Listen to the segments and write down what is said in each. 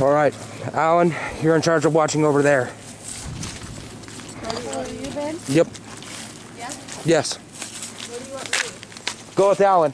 All right, Alan, you're in charge of watching over there. Yep. Yeah? Yes. Where do you want me? Go with Alan.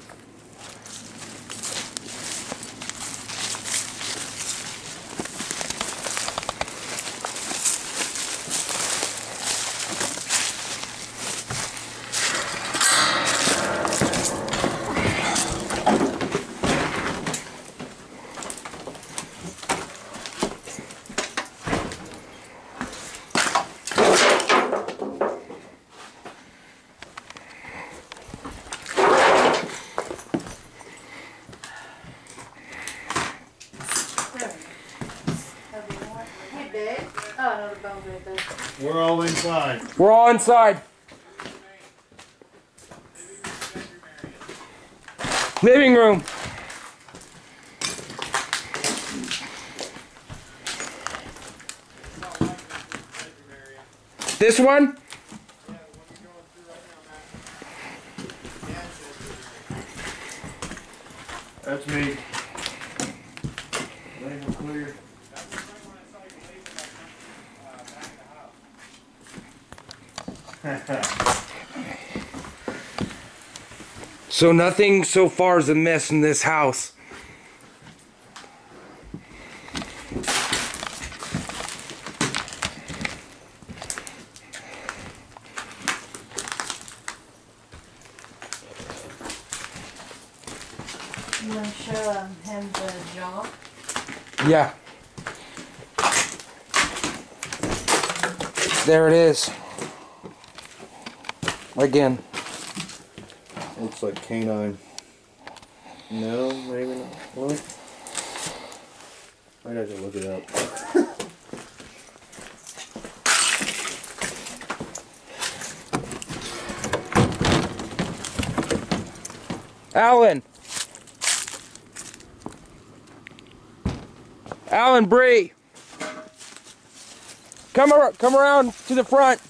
All inside. Living room. This one? So nothing so far is amiss in this house. You want to show um, him the jaw? Yeah. There it is. Again. Looks like canine. No, maybe not. Have to look it up. Alan. Alan Bree. Come ar- come around to the front.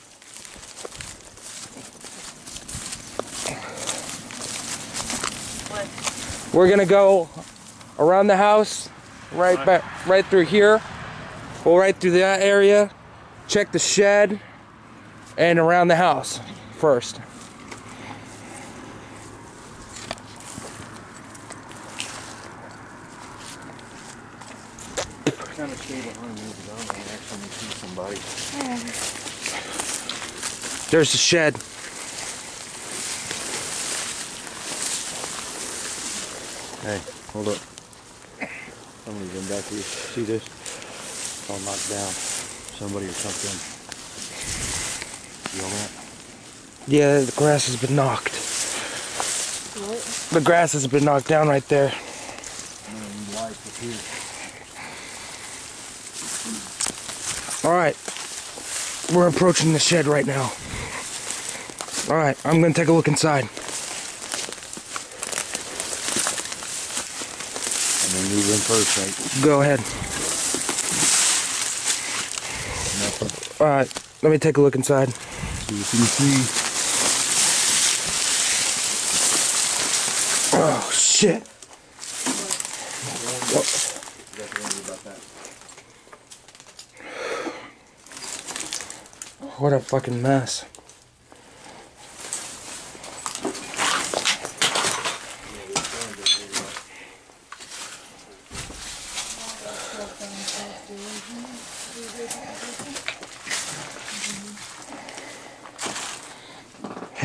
We're gonna go around the house, right back, right through here. Well, right through that area. Check the shed, and around the house first. Kind of stay behind me because I don't actually see somebody. There's the shed. Hey, hold up. Somebody's in back here. See this? All knocked down. Somebody or something. You on that? Yeah, the grass has been knocked. What? The grass has been knocked down right there. And lights up here. All right. We're approaching the shed right now. All right, I'm gonna take a look inside. Then move in first, right? Go ahead. Nothing. All right, let me take a look inside. See what you see. Oh shit! What a fucking mess.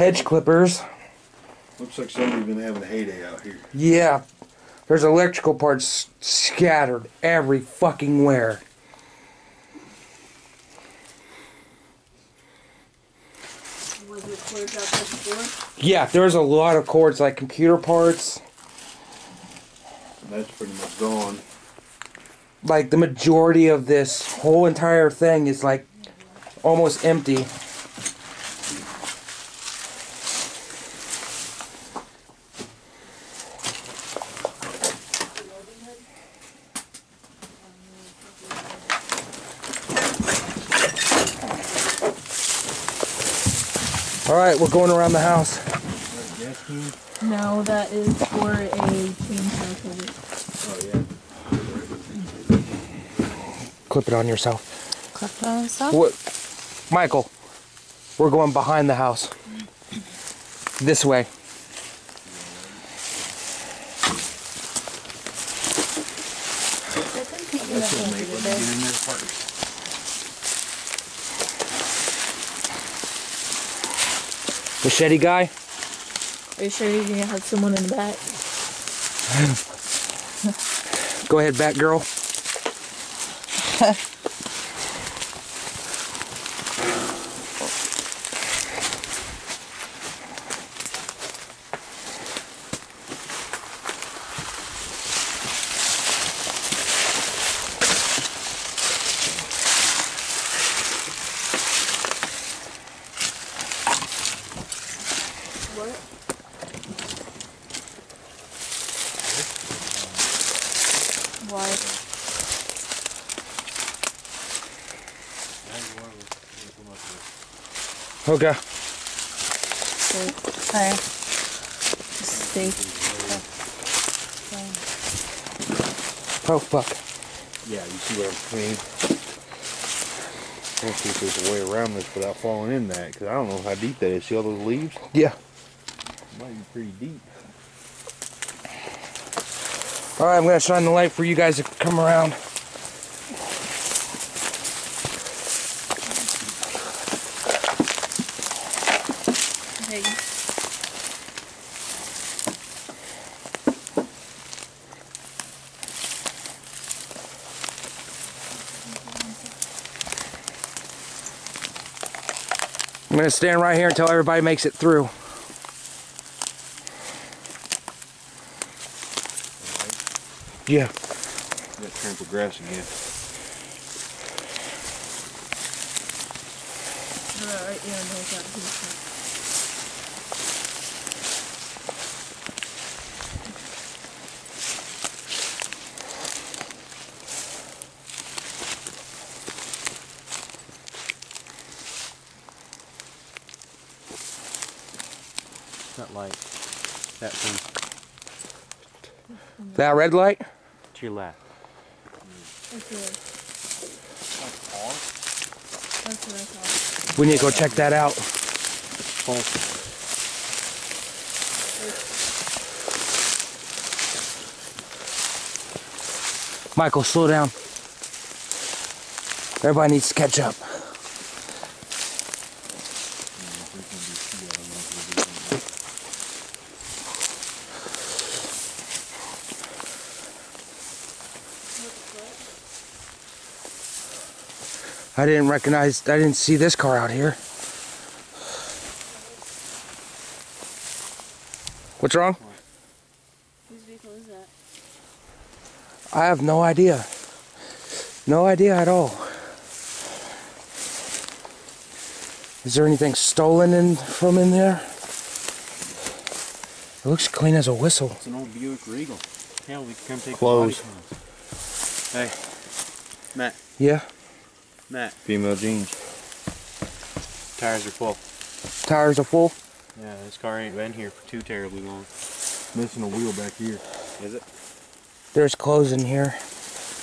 Hedge clippers. Looks like somebody's been having a heyday out here. Yeah, there's electrical parts scattered every fucking where. Was it cleared out there before? Yeah, there's a lot of cords like computer parts. That's pretty much gone. Like the majority of this whole entire thing is like almost empty. Right, we're going around the house. No, that is for a chainsaw cover. Oh yeah. clip it on yourself. Clipped on stuff? What, Michael? We're going behind the house. This way. Machete guy. Are you sure you're gonna have someone in the back? Go ahead, Batgirl. What? Why? Okay. Alright. Stay. Oh fuck. Yeah, you see what I'm mean? I want to see if there's a way around this without falling in that, because I don't know how deep that is. See all those leaves? Yeah. Might be pretty deep. All right, I'm gonna shine the light for you guys to come around. Hey. I'm gonna stand right here until everybody makes it through. Yeah. That trampled grass again. Alright, yeah, no, I got it. That light. That thing. That red light? To your left. That's what That's what I thought. We need to go check that out. Michael, slow down. Everybody needs to catch up. I didn't recognize, I didn't see this car out here. What's wrong? Whose vehicle is that? I have no idea. No idea at all. Is there anything stolen in from in there? It looks clean as a whistle. It's an old Buick Regal. Hell, we can come take Close. the body cam. Hey, Matt, Yeah, Matt. Female jeans. Tires are full. tires are full. Yeah, this car ain't been here for too terribly long. Missing a wheel back here. Is it? There's clothes in here.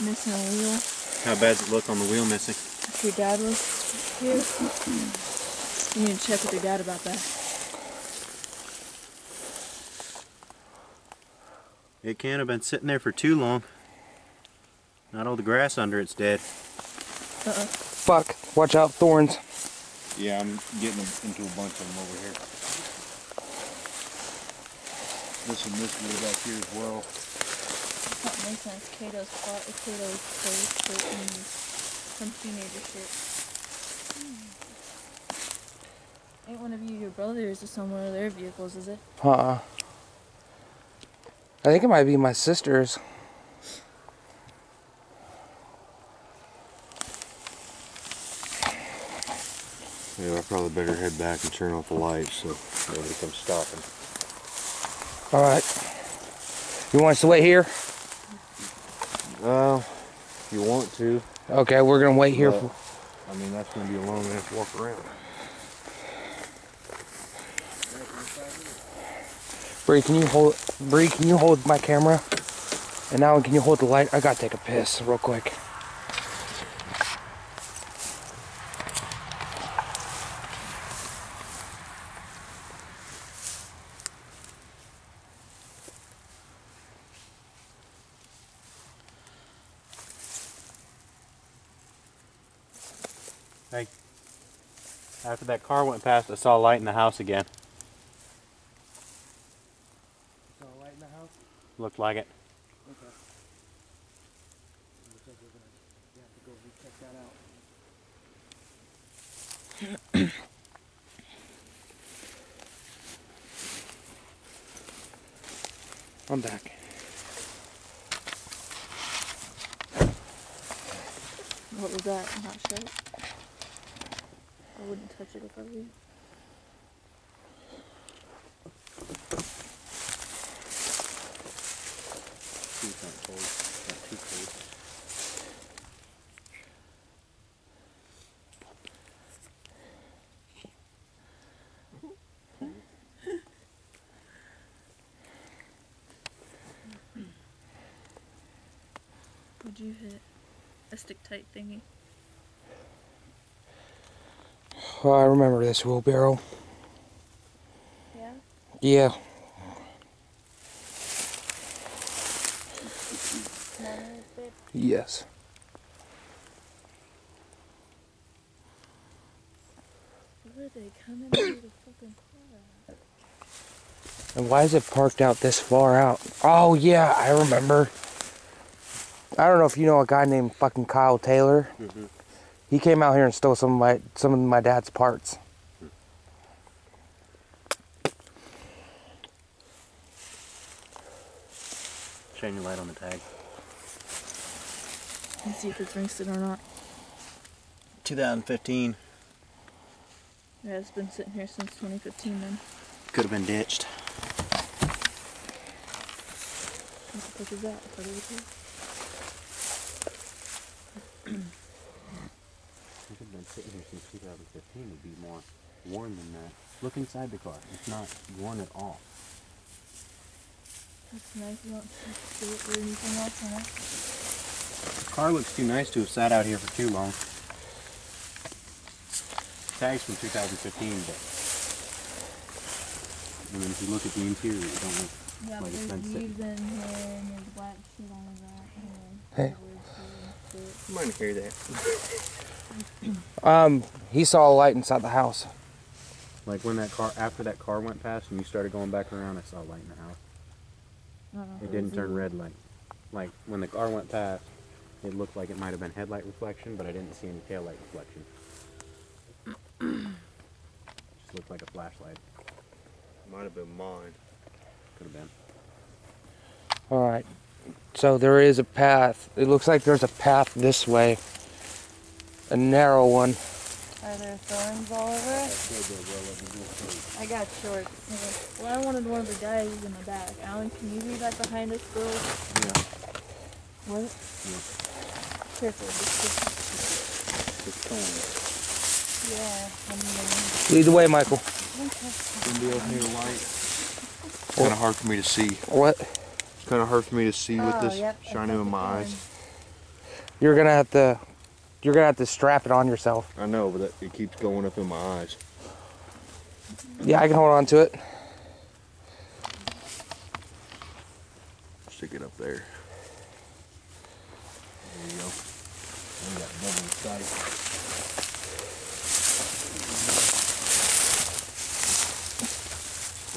Missing a wheel. How bad's it look on the wheel missing? If your dad was here, you need to check with your dad about that. It can't have been sitting there for too long. Not all the grass under it's dead. Uh-uh. Fuck, watch out, thorns. Yeah, I'm getting into a bunch of them over here. This and this way back here as well. Something makes sense. Kato's pot, Kato's clothes, shirt, and some teenager shit. Hmm. Ain't one of you your brothers or some one of their vehicles, is it? Uh-uh. I think it might be my sister's. Yeah, I probably better head back and turn off the lights so nobody comes stopping. All right. You want us to wait here? Uh, you want to. Okay, we're gonna wait here. But- For, I mean, that's going to be a long enough walk around. Bree, can you hold? Bree, can you hold my camera? And now, can you hold the light? I gotta take a piss real quick. After that car went past, I saw a light in the house again. Saw a light in the house? Looked like it. Okay. Looks like we're gonna you have to go recheck that out. I'm back. What was that? I'm not sure. I wouldn't touch it if I were you. Would you hit a stick tight thingy? Oh, I remember this wheelbarrow. Yeah. Yeah. Yes. Where are they coming out the fucking car? And why is it parked out this far out? Oh yeah, I remember. I don't know if you know a guy named fucking Kyle Taylor. Mhm. He came out here and stole some of my some of my dad's parts. Shine your light on the tag. Let's see if it's rinsed or not. 2015. Yeah, it's been sitting here since 2015 then. Could have been ditched. What the fuck is that? Is that over here? It could have been sitting here since 2015. It'd be more worn than that. Look inside the car. It's not worn at all. That's nice. You don't see it or anything else on it. The car looks too nice to have sat out here for too long. Tags from 2015, but I mean, if you look at the interior, it don't look. Yeah, Like but it's there's been sitting. leaves in here and there's black shit on that. And Hey. Wood shit and hear that? Um, he saw a light inside the house. Like when that car, after that car went past and you started going back around, I saw a light in the house. I don't know if It didn't turn red light. Like when the car went past, it looked like it might have been headlight reflection, but I didn't see any tail light reflection. Just looked like a flashlight. Might have been mine. Could have been. All right. So there is a path. It looks like there's a path this way. A narrow one. Are there thorns all over it? I got shorts. Well, I wanted one of the guys in the back. Alan, can you be that behind us, girl? Yeah. What? Careful. Just, It's thorns. yeah. Lead the way, Michael. Gonna be over here light. It's kind of hard for me to see. What? It's kind of hard for me to see with Oh, this yep, shining in my eyes. You're gonna have to. You're gonna have to strap it on yourself. I know, but that, it keeps going up in my eyes. Yeah, I can hold on to it. Stick it up there. There you go. We got double sight.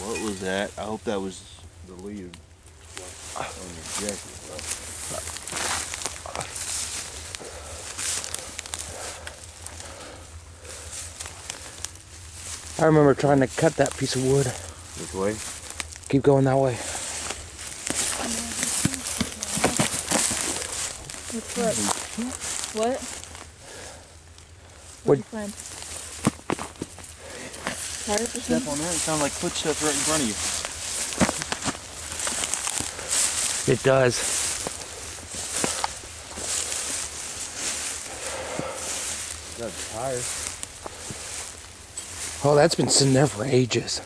What was that? I hope that was the lead on your jacket. bro. I remember trying to cut that piece of wood. Which way? Keep going that way. What's what? What? What- What'd you find? Step on that. It sounds like footsteps right in front of you. It does. Oh, that's been sitting there for ages.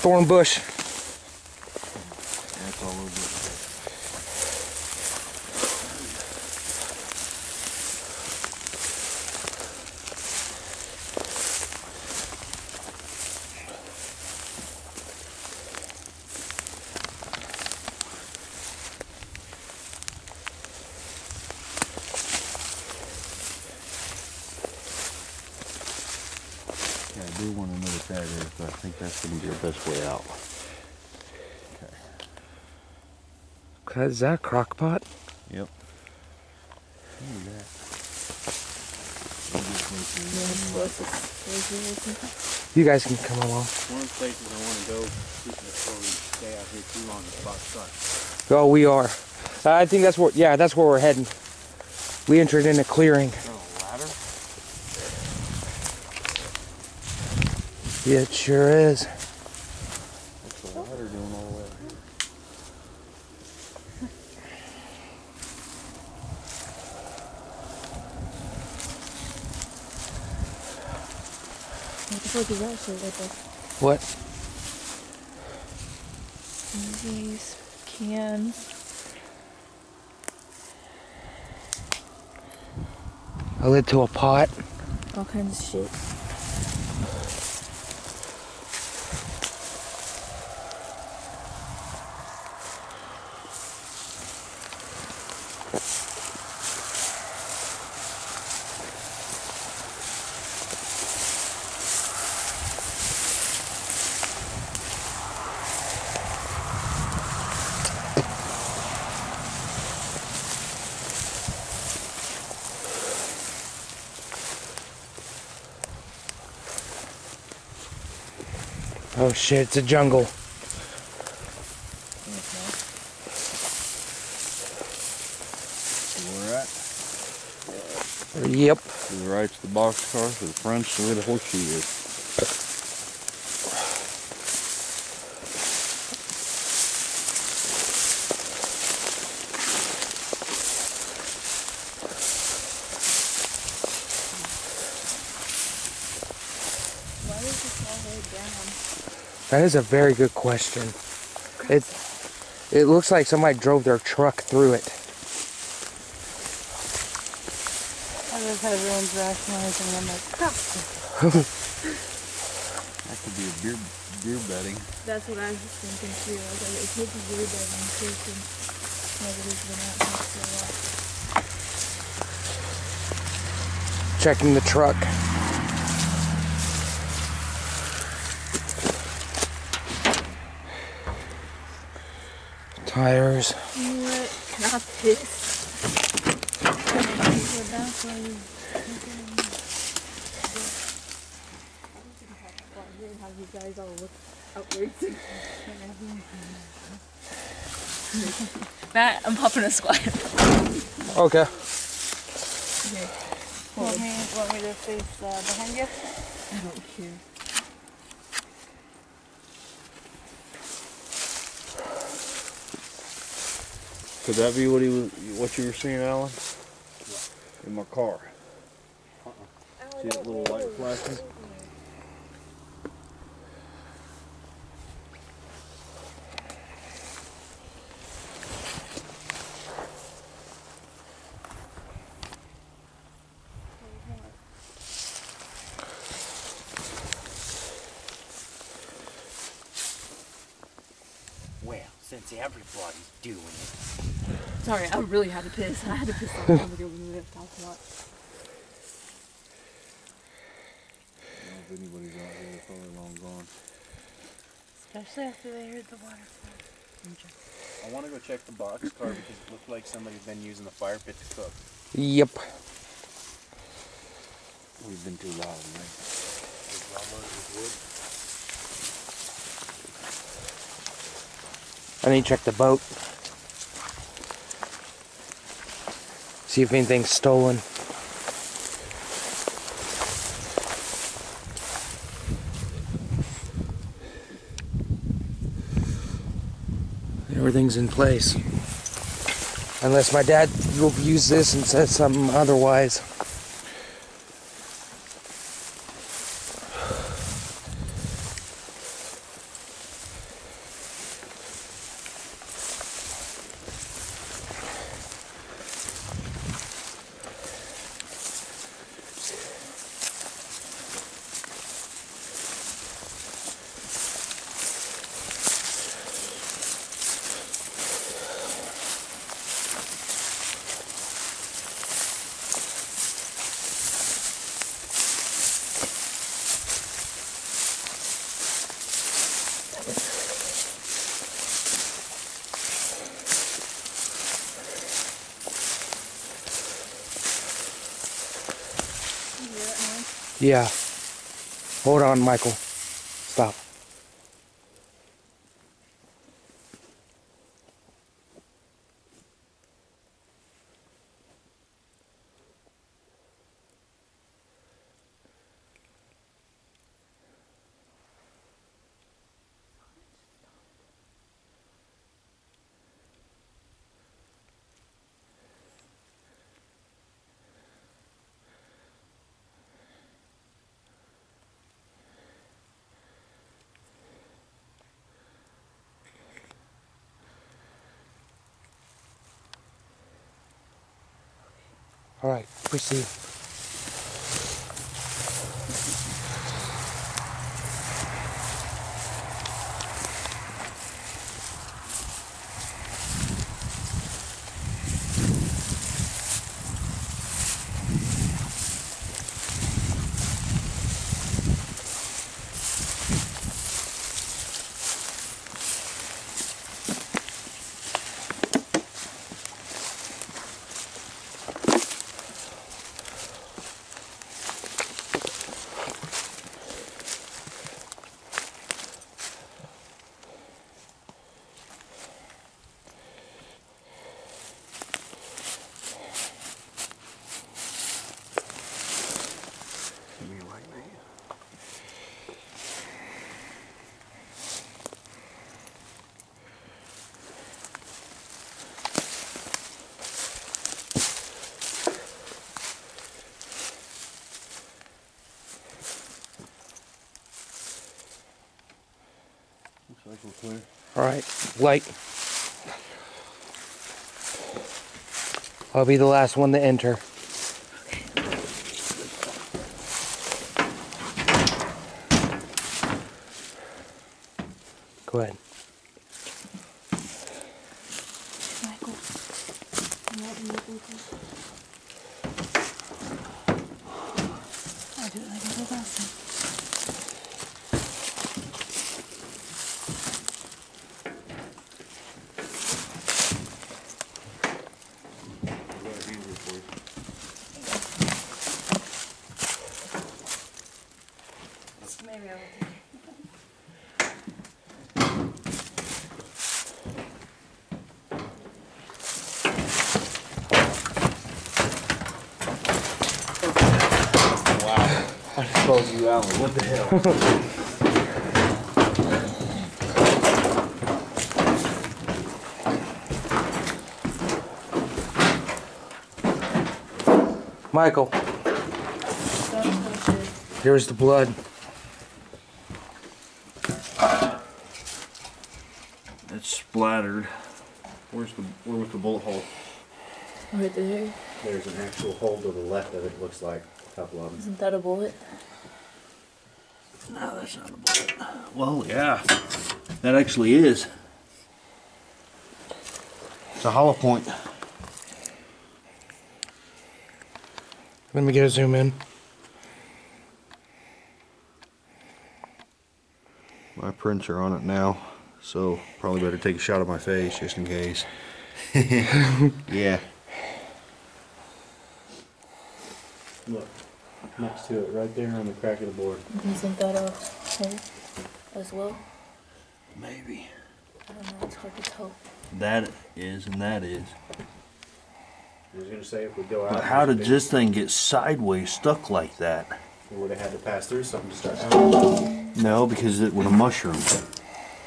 Thorn bush. That's all over. Yeah, I do want to know what that is, but I think that's gonna be our best way out. Is that a crock pot? Yep. Look at that. You guys can come along. One of the places I want to go before we stay out here too long is Fox Oh, we are. Uh, I think that's where, yeah, that's where we're heading. We entered in a clearing. Oh, ladder? Yeah, it sure is. What's the water doing all the way here? What the fuck is that shit right there? What? These cans. A lid to a pot. All kinds of shit. Oh shit, it's a jungle. See where we're at? Yep. To the right's the box car, to the front's where the horseshoe is. Why is this all the way down? That is a very good question. It it looks like somebody drove their truck through it. I just had everyone's rationalizing. I'm like, crap. That could be a beer beer bedding. That's what I was thinking too. I was like, it could be weird that I'm thinking nobody's been out here for a while. Checking the truck. Tires. You know what? Not this. But that's why you how you guys all look outwards. Matt, I'm popping a squat. Okay. Want me, want me to face uh, behind you? I don't care. Could that be what he was what you were seeing, Alan? In my car. Uh-uh. See that little light flashing? Well, since everybody's doing it, Sorry, I really had to piss. I had to piss on somebody over the top a lot. I don't know if anybody's out here, they're probably long gone. Especially after they heard the waterfall. I want to go check the box car because it looked like somebody's been using the fire pit to cook. Yep. We've been too loud, right? I need to check the boat. See if anything's stolen. Everything's in place. Unless my dad will use this and says something otherwise. Yeah. Hold on, Michael. Stop. All All right, light. I'll be the last one to enter. Go ahead. Michael. You want me to do this? I'll do it like I did last time. Maybe I will take it. I just called you Alan. What the hell? Michael, Don't touch it. here's the blood. It's splattered. Where's the where was the bullet hole? Right there. There's an actual hole to the left of it, looks like, a couple of them. Isn't that a bullet? No, that's not a bullet. Well, yeah, that actually is. It's a hollow point. Let me get a zoom in. My prints are on it now, so probably better take a shot of my face just in case. yeah. Look, next to it, right there on the crack of the board. Isn't that a hole as well? Maybe. I don't know. It's hard to tell. That is and that is. I was gonna say if we go out. But how did this thing get sideways stuck like that? We would have had to pass through something to start out. No, because it would have mushroomed.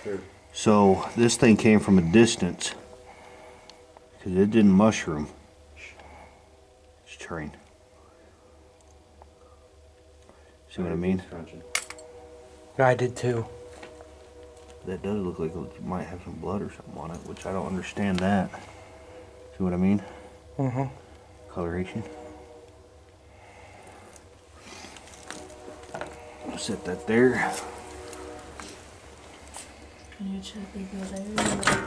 Sure. So this thing came from a distance. Because it didn't mushroom. It's train. See what I mean? I did too. That does look like it might have some blood or something on it, which I don't understand that. See what I mean? Mm-hmm. Coloration. Set that there. Can you check if you're there?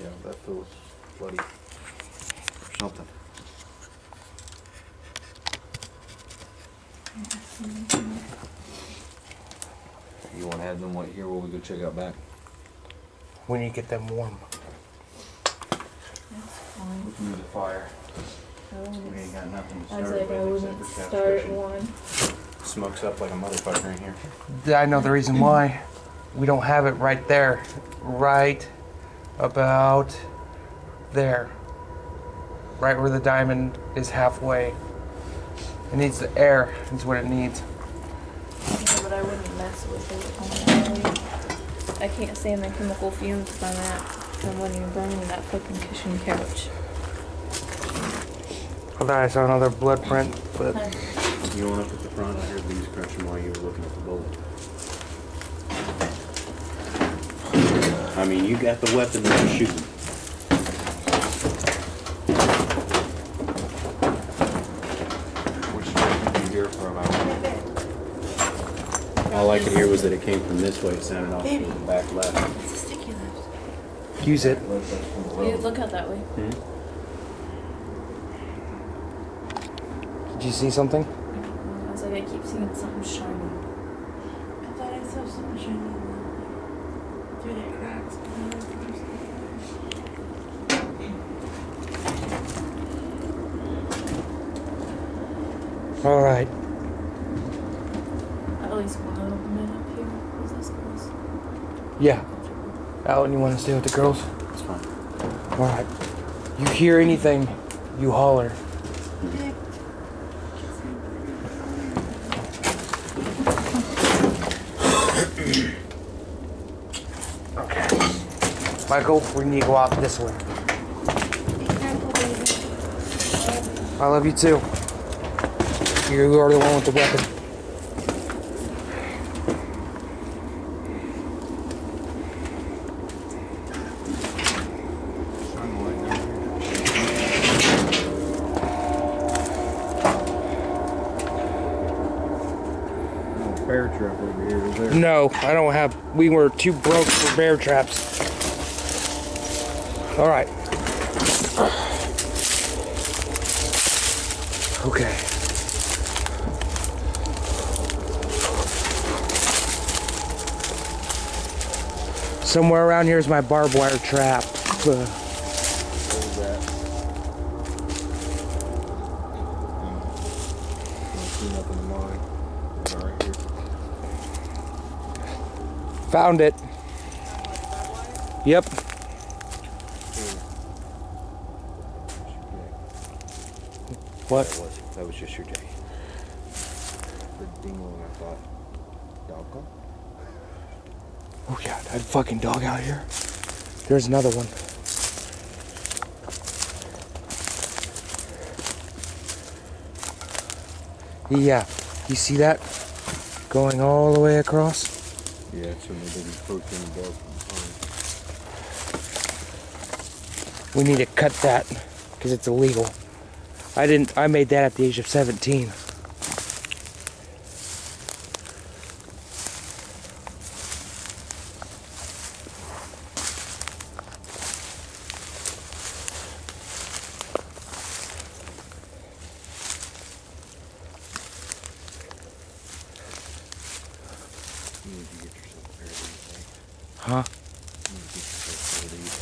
Yeah, that feels bloody. Or something. You want to have them wait here while we go check out back? When you get them warm. That's fine. Move the fire. I We ain't got nothing to I was start like, I with wouldn't for start trap one. Smokes up like a motherfucker in here. I know the reason why. We don't have it right there. Right about there. Right where the diamond is halfway. It needs the air, is what it needs. Yeah, but I wouldn't mess with it. I can't stand the chemical fumes from that. From when you're burning that fucking cushion couch. I thought I saw another blood print, but You went up at the front, I heard leaves crunching while you were looking at the bullet. I mean, you got the weapon that you're shooting. Which way did you hear from All I could hear was that it came from this way, it sounded off from the back left. It's a sticky lips. Use it. You look out that way. Hmm? Did you see something? I was like, I keep seeing something shiny. I thought I saw something shiny in the, through the cracks. All right. At least one of them up here. Is this close? Yeah. Alan, you want to stay with the girls? It's fine. All right. You hear anything, you holler. Okay. Michael, we need to go out this way. Be careful, baby. I love you too. You are the one with the weapon. Oh, bear trap over here. Is there? No, I don't have. We were too broke for bear traps. All right. Okay. Somewhere around here is my barbed wire trap. Uh, What was that? Don't see nothing in mine. All right here. Found it. Yep. What? That was, that was just your day. The dingling, I thought. Dog call? Oh yeah, that fucking dog out here. There's another one. Yeah, you see that? Going all the way across? Yeah, so didn't poke any dog from We need to cut that because it's illegal. I didn't. I made that at the age of 17. You need to get yourself a pair of these, right? Huh? You need to get yourself a pair of these.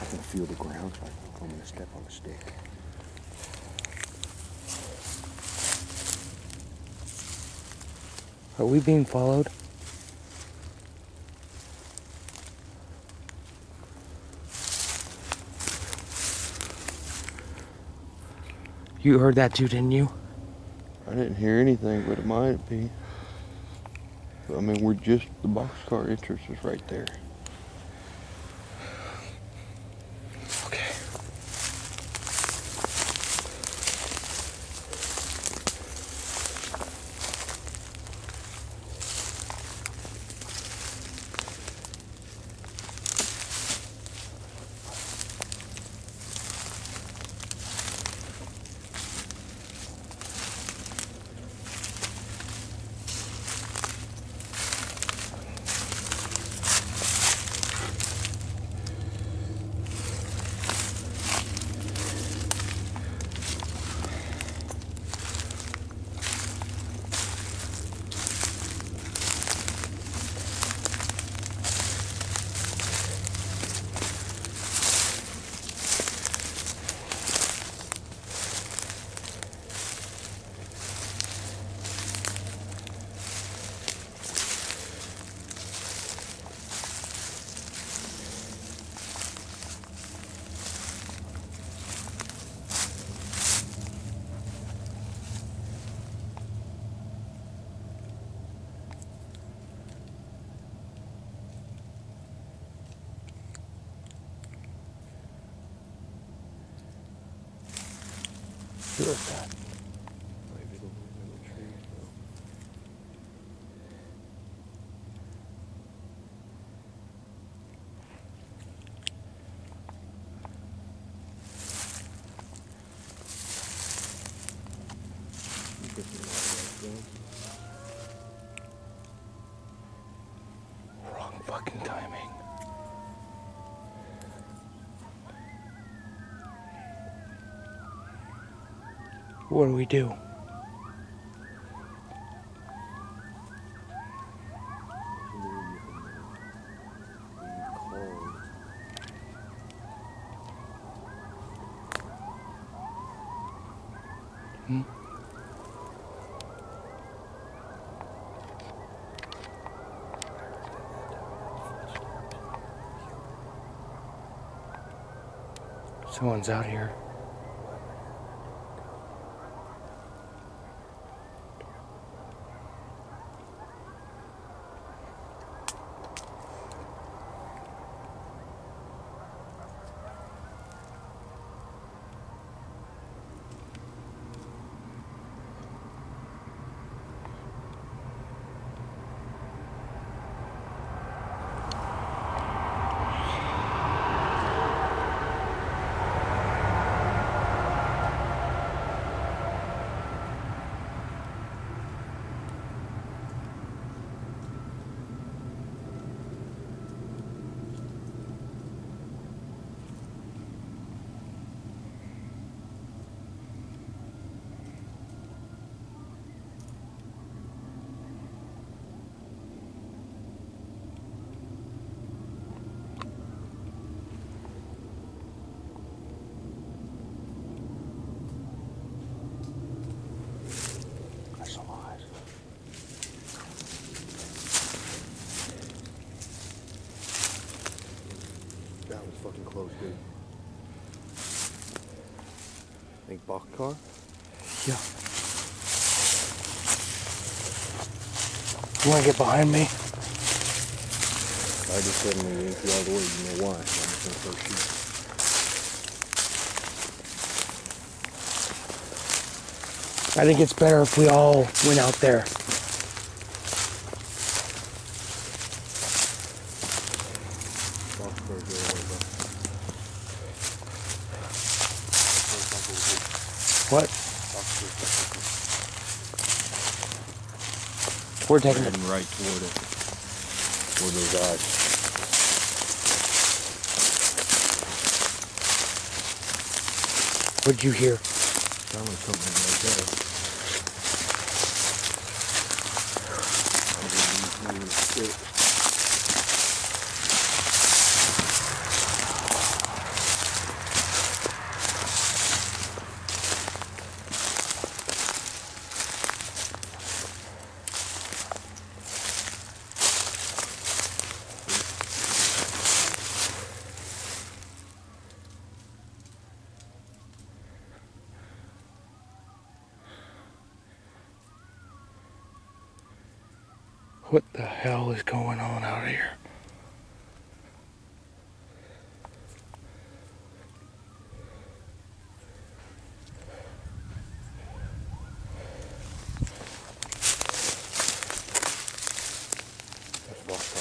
I can feel the ground, so I think I'm gonna step on a stick. Followed? You heard that too, didn't you? I didn't hear anything, but it might be. I mean, we're just, the boxcar entrance is right there. Who is that? Maybe the one in the tree. so. Wrong fucking timing. What do we do? Hmm? Someone's out here. There's a lot. That was fucking close, dude. Think box car? Yeah. You wanna get behind me? I just said we ain't the way, you know why? I'm just gonna first shoot. I think it's better if we all went out there. Box car go away, bro. What? We're taking it. Heading right toward it. Toward those eyes. What'd you hear? Sound like something right there. Underneath the stick. What the hell is going on out here? That's box car.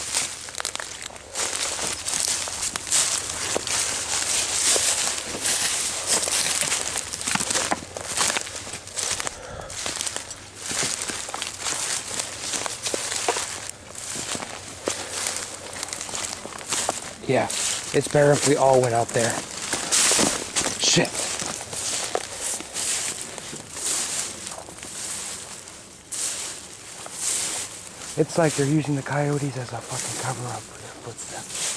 Yeah, it's better if we all went out there. Shit. It's like they're using the coyotes as a fucking cover up for their footsteps.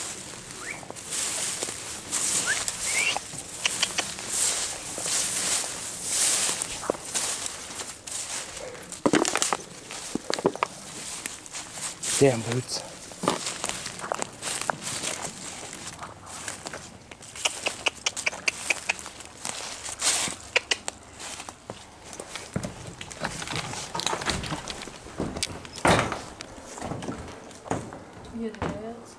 Damn boots. You hear the jazz?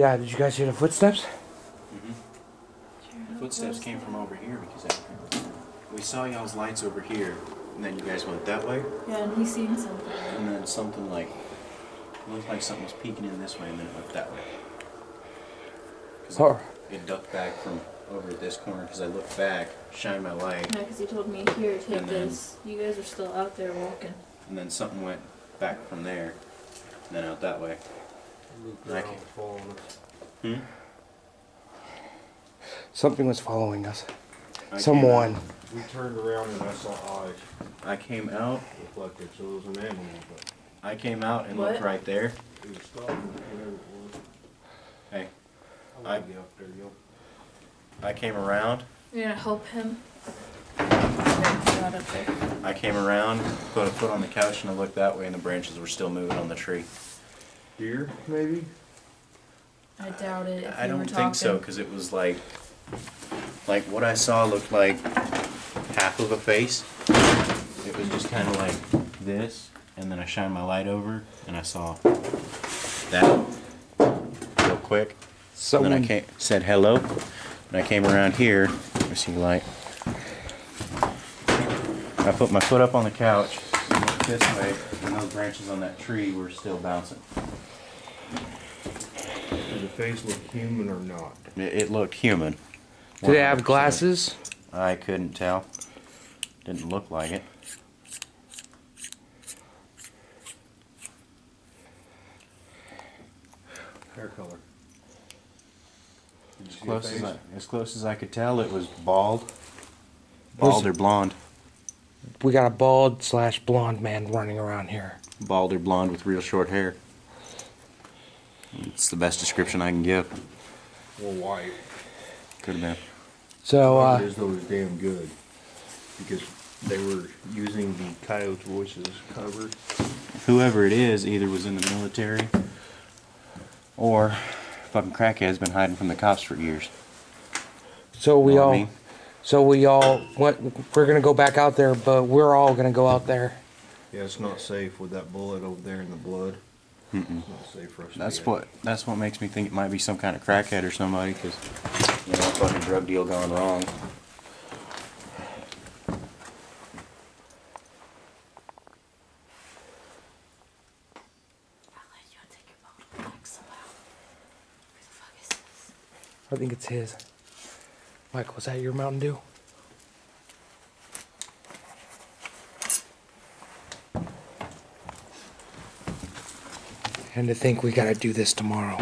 Yeah, did you guys hear the footsteps? The footsteps came from over here because I we saw y'all's lights over here, and then you guys went that way, Yeah, and he's seen something. and then something like it looked like something was peeking in this way, and then it went that way. 'Cause oh. it- It ducked back from over this corner because I looked back, shined my light, Yeah, because he told me, here, take And then- this. You guys are still out there walking. and then something went back from there, and then out that way. I can- Hmm? something was following us. I Someone. We turned around and I saw eyes. I came out. Looked like it, so it was an animal, but I came out and What? looked right there. it was stalking, whatever it was. Hey, I I- up there, yo. I came around. You're gonna help him? Okay, got up there. I came around, put a foot on the couch, and I looked that way, and the branches were still moving on the tree. Deer, maybe? I doubt it if I don't talking. think so, because it was like, like what I saw looked like half of a face. It was just kind of like this, and then I shined my light over, and I saw that real quick. And then I came, said hello, and I came around here. Let me see light. I put my foot up on the couch, and looked this way, and those branches on that tree were still bouncing. Did the face look human or not? It, it looked human. Do they have 100%. glasses? I couldn't tell. Didn't look like it. Hair color. As close as? I, as close as I could tell, it was bald. Bald or blonde. We got a bald slash blonde man running around here. Bald or blonde with real short hair. It's the best description I can give. Or white. Could have been. So, Whatever it uh, is, though, was damn good. Because they were using the coyote's voices covered. Whoever it is either was in the military or fucking crackhead's been hiding from the cops for years. so we Know what I all, mean? so we all went. We're gonna go back out there, but we're all gonna go out there. Yeah, it's not safe with that bullet over there in the blood. Mm-mm. It's not safe for us to That's be what that's what makes me think it might be some kind of crackhead or somebody, because you know, a fucking drug deal gone wrong. I'll let you take your phone back somehow. Where the fuck is this? I think it's his. Michael, was that your Mountain Dew? And to think we gotta do this tomorrow.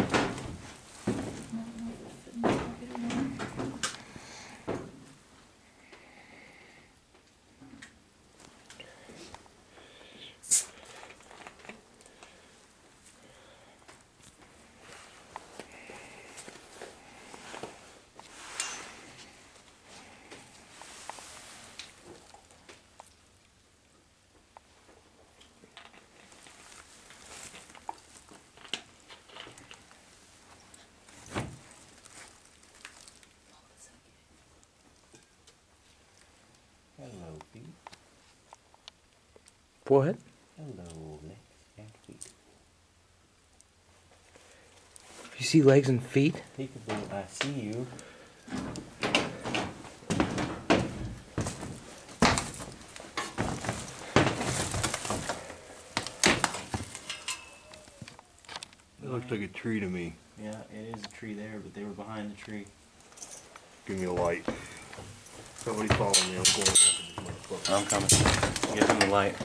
Hello, Pete. What? Hello, Nick and Pete. You see legs and feet? Peekaboo, I see you. It looks like a tree to me. Yeah, it is a tree there, but they were behind the tree. Give me a light. Somebody follow me. I'm going after. I'm coming. Give him the light.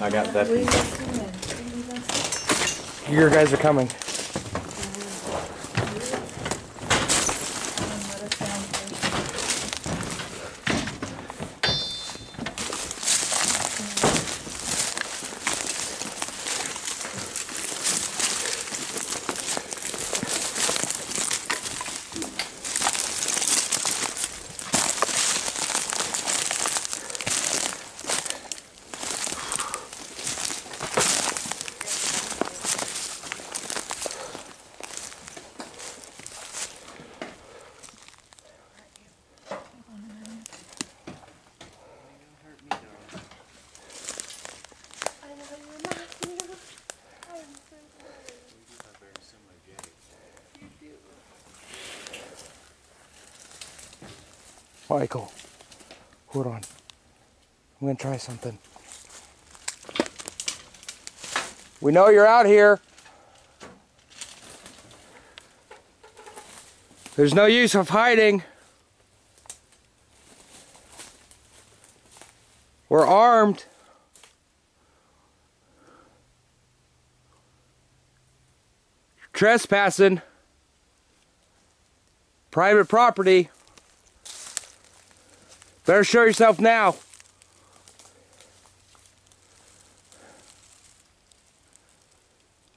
I got that. You guys doing? What are you guys doing? Your guys are coming. Michael, Hold on. I'm gonna try something. We know you're out here. There's no use of hiding. We're armed. Trespassing. Private property. Better show yourself now.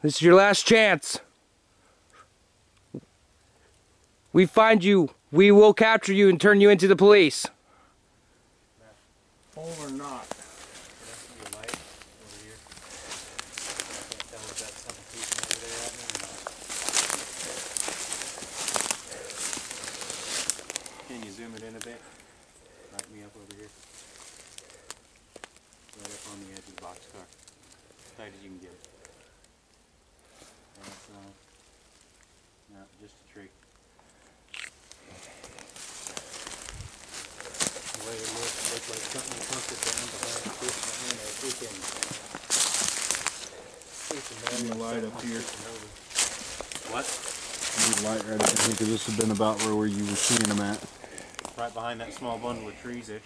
This is your last chance. We find you, we will capture you and turn you into the police. Not? Can you zoom it in a bit? Light me up over here. Right up on the edge of the boxcar. Tight as you can get it. That's, uh, no, just a tree. The way it looks, it looks like something sunk it down behind the tree, behind a freaking. Give me a light up here. What? Need a light right up here because this has been about where, where you were seeing them at. Right behind that small bundle of trees there.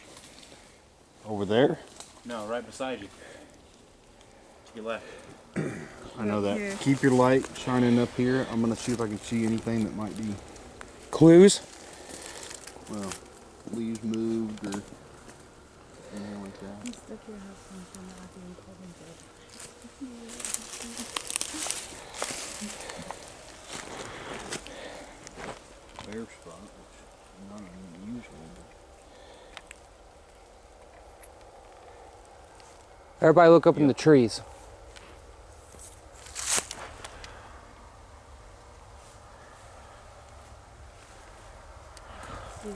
Over there? No, right beside you. To your left. I know that. Here. Keep your light shining up here. I'm gonna see if I can see anything that might be, Clues? well, leaves moved or anything like that. Bare spot, which is not unusual. Everybody look up in the trees. There's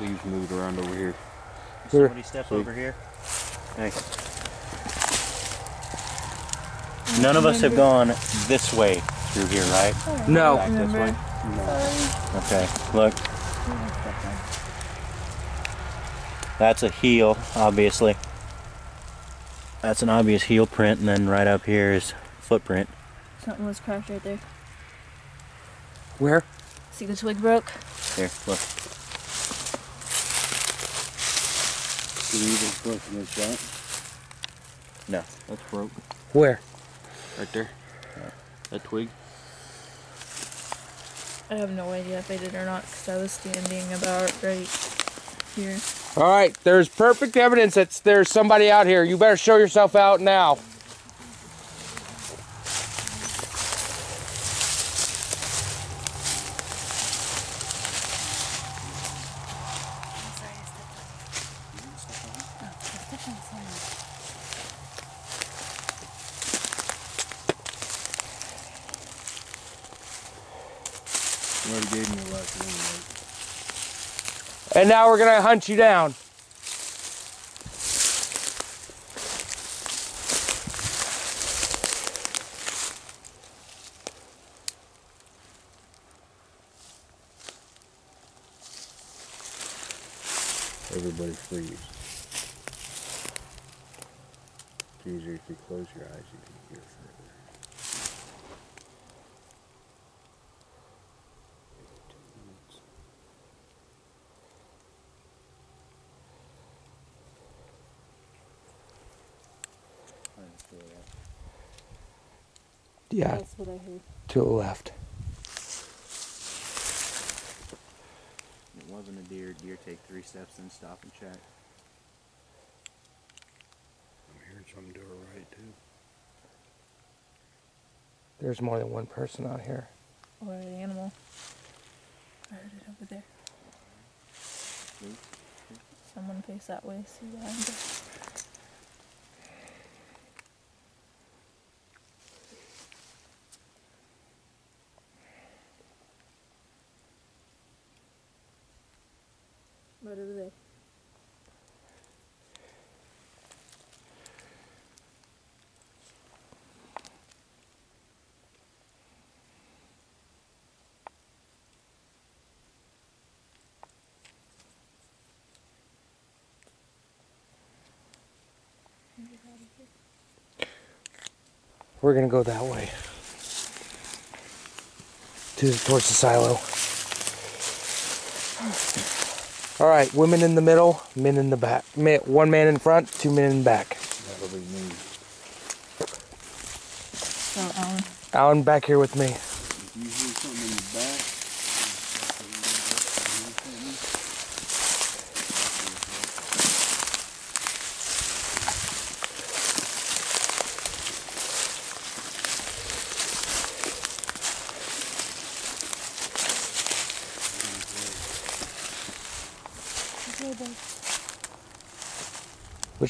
leaves moved around over here. Here. Somebody step over here. Hey. Mm-hmm. None of us have gone this way through here, right? No. Back this way. Okay, look. That's a heel, obviously. That's an obvious heel print, and then right up here is footprint. Something was cracked right there. Where? See the twig broke? Here, look. Did you even broken this shot? No. That's broke. Where? Right there. That twig. I have no idea if I did or not because I was standing about right here. All right, there's perfect evidence that there's somebody out here. You better show yourself out now. You already gave me a lesson anyway. And now we're gonna hunt you down. Everybody freeze. It's easier if you close your eyes, you can hear further. Yeah, That's what I heard. to the left. It wasn't a deer. Deer take three steps, then stop and check. I'm hearing something to her right too. There's more than one person out here. Or the animal. I heard it over there. Someone face that way. See behind us. Right over there. We're gonna go that way. To towards the silo. All right, women in the middle, men in the back. Ma- One man in front, two men in back. That'll be me. So, Alan. Alan, back here with me. If you hear something in the back.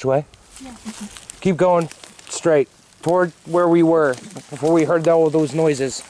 Which way? Yeah. Keep going straight toward where we were before we heard all those noises.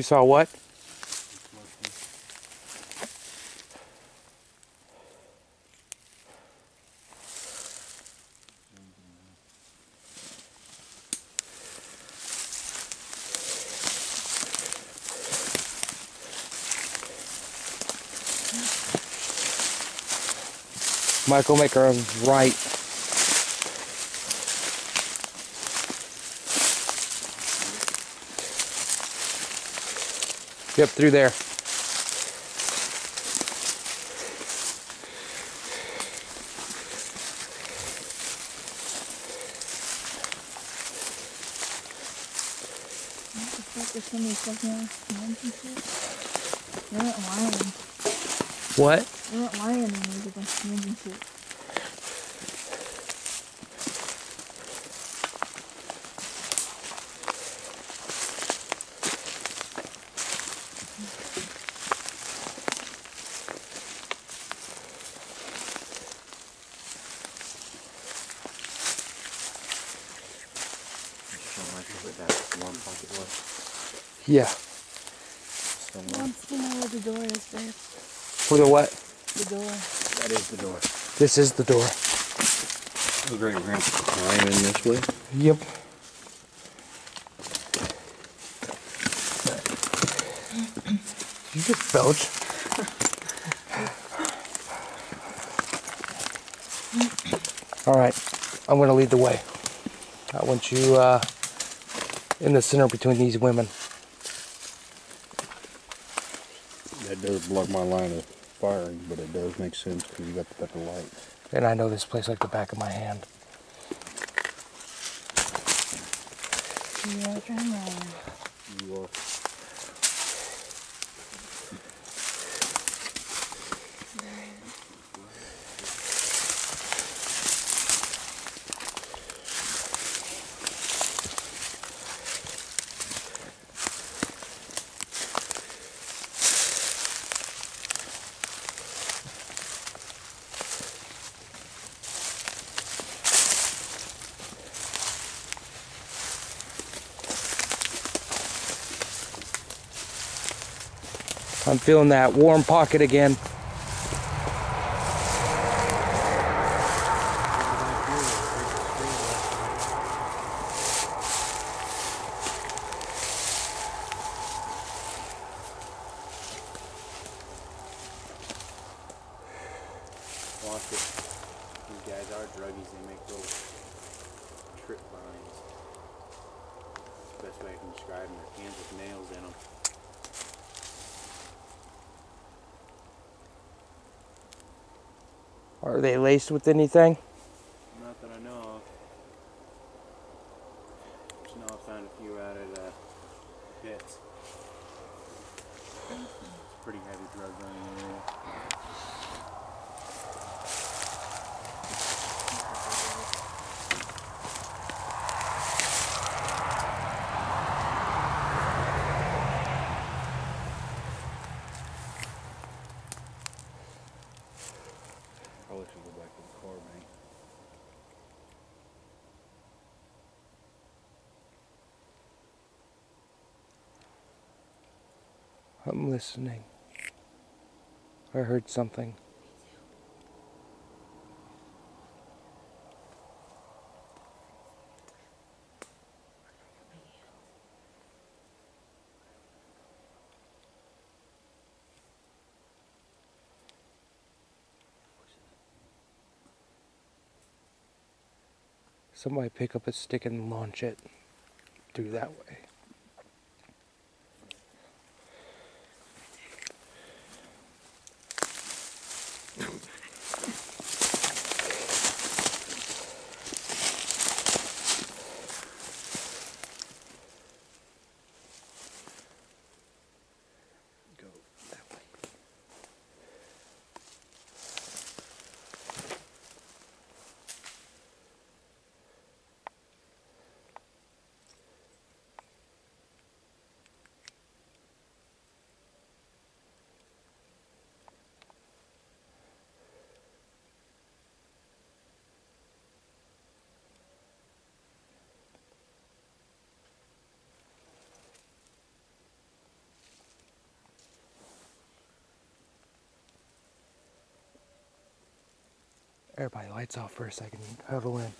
You saw what? Michael, make a right. Yep, through there. what the fuck is somebody fucking ass mountain shit? They weren't lying. What? They weren't lying when they did that mountain shit. Show Michael what that warm pocket was. Yeah. Somewhere. Wants to know where the door is, babe. For the what? The door. That is the door. This is the door. The great grand climb in this way. Yep. You just belch. All right, I'm gonna lead the way. I want you uh, in the center between these women. That does block my line of firing, but it does make sense because you got the better light. And I know this place like the back of my hand. Yeah, turn around. You are. I'm feeling that warm pocket again. with anything. I'm listening. I heard something. Somebody pick up a stick and launch it through that way. Everybody, lights off for a second. Huddle in.